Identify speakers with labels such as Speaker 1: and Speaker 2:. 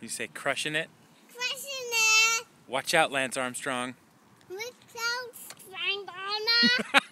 Speaker 1: You say crushing it.
Speaker 2: Crushing it.
Speaker 1: Watch out, Lance Armstrong.
Speaker 2: Look out,